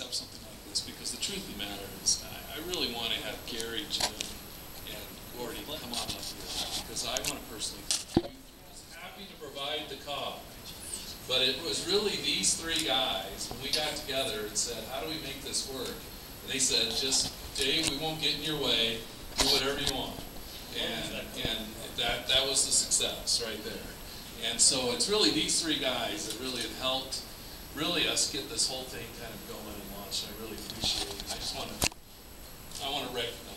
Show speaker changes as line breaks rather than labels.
accept something like this because the truth of the matter is I, I really want to have Gary, Jim, and Gordy come on up here because I want to personally I was happy to provide the cause. But it was really these three guys, when we got together and said, how do we make this work? And they said, just, Dave, we won't get in your way. Do whatever you want. And, and that, that was the success right there. And so it's really these three guys that really have helped really us get this whole thing kind of going and. I really appreciate it. I just want to, I want to recognize